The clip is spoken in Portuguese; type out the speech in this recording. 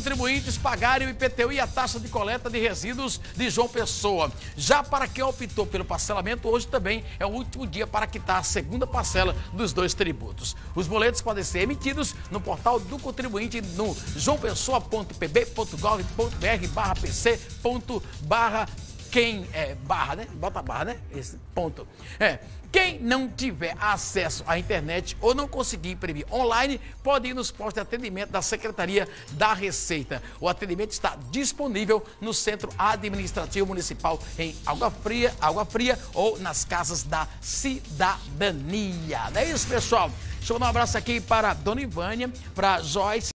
contribuintes pagarem o IPTU e a taxa de coleta de resíduos de João Pessoa. Já para quem optou pelo parcelamento, hoje também é o último dia para quitar a segunda parcela dos dois tributos. Os boletos podem ser emitidos no portal do contribuinte no joaopessoa.pb.gov.br barra pc barra quem é barra, né? Bota barra, né? Esse ponto. É. Quem não tiver acesso à internet ou não conseguir imprimir online, pode ir nos postos de atendimento da Secretaria da Receita. O atendimento está disponível no Centro Administrativo Municipal em Água Fria, Água Fria ou nas casas da cidadania. Não é isso, pessoal? Deixa eu mandar um abraço aqui para Dona Ivânia, para Joyce.